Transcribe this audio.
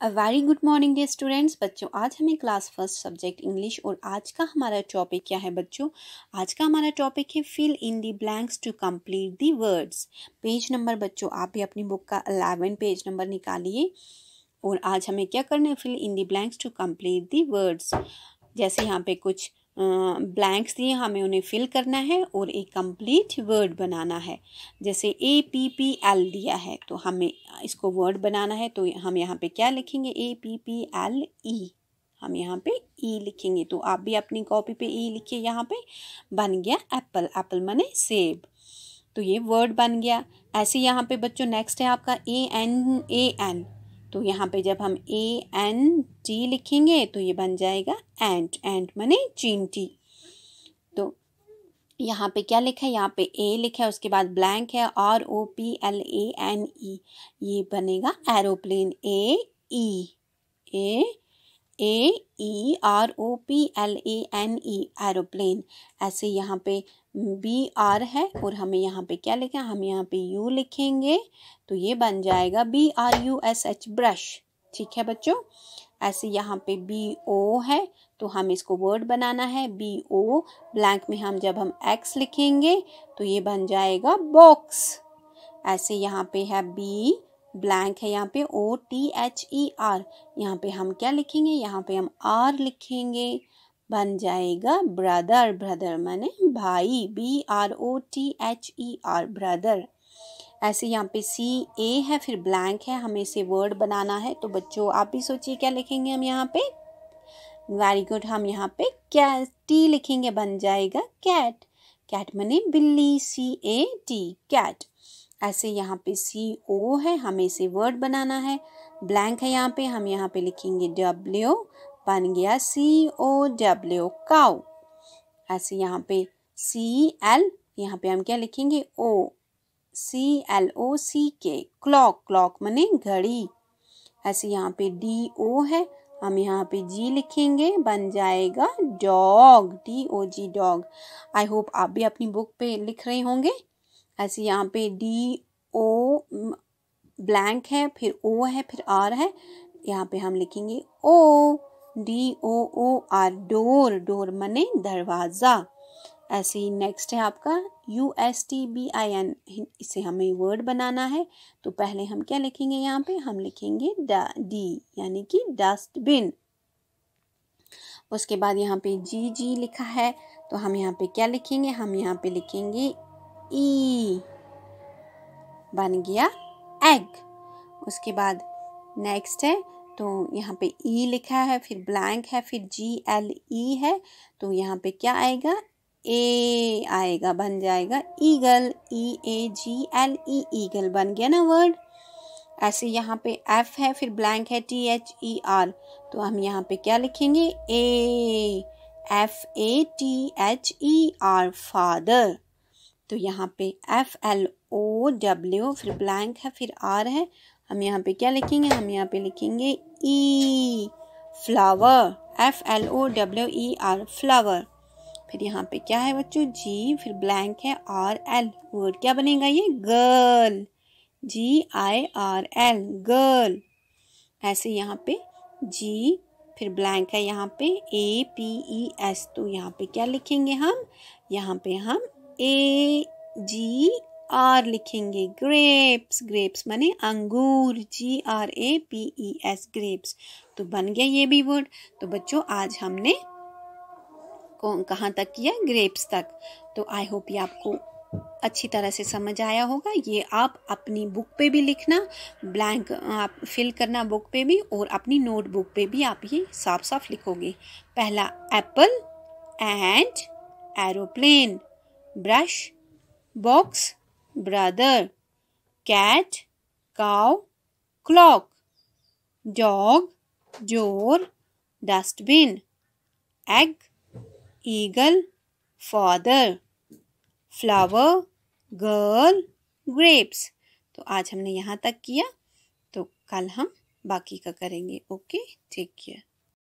A very good morning day students बच्चों, आज हमें क्लास फ़र्स्ट सब्जेक्ट इंग्लिश और आज का हमारा टॉपिक क्या है बच्चों? आज का हमारा टॉपिक है fill in the blanks to complete the words page number बच्चों, आप भी अपनी बुक का अलेवन पेज नंबर निकालिए और आज हमें क्या करना है? Fill in the blanks to complete the words जैसे यहाँ पे कुछ ब्लैंक्स दिए, हमें उन्हें फिल करना है और एक कंप्लीट वर्ड बनाना है। जैसे ए पी पी एल दिया है तो हमें इसको वर्ड बनाना है तो हम यहाँ पे क्या लिखेंगे? A P P L E हम यहाँ पे ई लिखेंगे तो आप भी अपनी कॉपी पे ई लिखिए यहाँ पे। बन गया एप्पल। एप्पल मने सेब। तो ये वर्ड बन गया। ऐसे यहाँ पे बच्चों, नेक्स्ट है आपका ए एन ए एन तो यहाँ पे जब हम ए एन टी लिखेंगे तो ये बन जाएगा एंट एंट मने चींटी तो यहाँ पे क्या लिखा है? यहाँ पे ए लिखा है, उसके बाद ब्लैंक है R O P L A N E ये बनेगा aeroplane A E A A E R O P L A N E aeroplane ऐसे यहाँ पे बी आर है और हमें यहाँ पे क्या लिखा हम यहाँ पे यू लिखेंगे तो ये बन जाएगा B R U S H brush ठीक है बच्चों? ऐसे यहाँ पे बी ओ है तो हम इसको वर्ड बनाना है। बी ओ ब्लैंक में हम जब हम एक्स लिखेंगे तो ये बन जाएगा बॉक्स ऐसे यहाँ पे है बी ब्लैंक है यहाँ पे O T H E R यहाँ पे हम क्या लिखेंगे? यहाँ पे हम आर लिखेंगे। बन जाएगा ब्रदर ब्रदर माने भाई B R O T H E R brother ऐसे यहाँ पे सी ए है, फिर ब्लैंक है, हमें इसे वर्ड बनाना है तो बच्चों आप भी सोचिए क्या लिखेंगे हम यहाँ पे? वेरी गुड हम यहाँ पे क्या टी लिखेंगे, बन जाएगा कैट कैट मने बिल्ली सी ए टी कैट ऐसे यहाँ पे सी ओ है, हमें इसे वर्ड बनाना है. ब्लैंक है यहाँ पे, हम यहाँ पे लिखेंगे डब्ल्यू बन गया सी ओ डब्ल्यू काउ। ऐसे यहाँ पे सी एल यहाँ पे हम क्या लिखेंगे? ओ सी एल ओ सी के क्लॉक क्लॉक मने घड़ी। ऐसे यहाँ पे डी ओ है, हम यहाँ पे जी लिखेंगे, बन जाएगा dog D O G dog I hope आप भी अपनी बुक पे लिख रहे होंगे। ऐसे यहाँ पे डी ओ ब्लैंक है, फिर ओ है, फिर आर है। यहाँ पे हम लिखेंगे O D O O R, door door मने दरवाज़ा। ऐसे ही नेक्स्ट है आपका U S T B I N इसे हमें वर्ड बनाना है। तो पहले हम क्या लिखेंगे यहाँ पे? हम लिखेंगे डी यानी कि डस्टबिन उसके बाद यहाँ पे जी जी लिखा है। तो हम यहाँ पे क्या लिखेंगे? हम यहाँ पे लिखेंगे ई बन गया एग उसके बाद नेक्स्ट है तो यहाँ पे ई लिखा है, फिर ब्लैंक है, फिर जी एल ई है तो यहाँ पे क्या आएगा? ए आएगा, बन जाएगा eagle E A G L E eagle बन गया ना वर्ड ऐसे यहाँ पे एफ़ है, फिर ब्लैंक है टी एच ई आर तो हम यहाँ पे क्या लिखेंगे? A F A T H E R father तो यहाँ पे एफ़ एल ओ डब्ल्यू फिर ब्लैंक है, फिर आर है। हम यहाँ पे क्या लिखेंगे? हम यहाँ पे लिखेंगे E flower F L O W E R flower फिर यहाँ पे क्या है बच्चों? जी फिर ब्लैंक है आर एल वर्ड क्या बनेगा ये? Girl G I R L girl ऐसे यहाँ पे जी फिर ब्लैंक है यहाँ पे ए पी ई एस तो यहाँ पे क्या लिखेंगे हम? यहाँ पे हम ए जी आर लिखेंगे ग्रेप्स ग्रेप्स माने अंगूर G R A P E S grapes. तो बन गया ये भी वर्ड तो बच्चों, आज हमने कहाँ तक किया? ग्रेप्स तक। तो आई होप ये आपको अच्छी तरह से समझ आया होगा। ये आप अपनी बुक पे भी लिखना ब्लैंक आप फिल करना बुक पे भी और अपनी नोटबुक पे भी आप ये साफ़ साफ़ लिखोगे। पहला apple and aeroplane brush box brother cat cow clock dog ज़ोर dustbin egg eagle, father, flower, girl, grapes. तो आज हमने यहाँ तक किया तो कल हम बाकी का करेंगे ओके टेक केयर